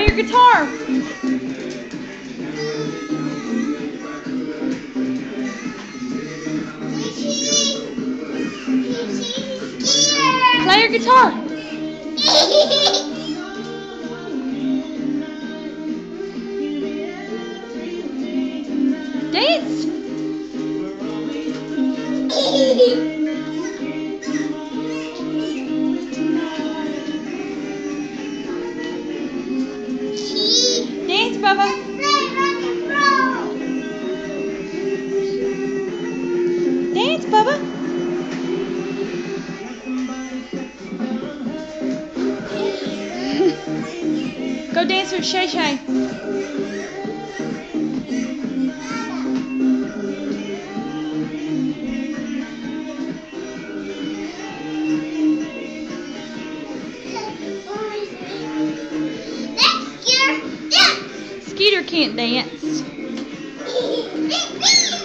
your guitar. Play your guitar. Dance, Bubba. Dance, Bubba. Go dance with Shay Shay. Skeeter can't dance.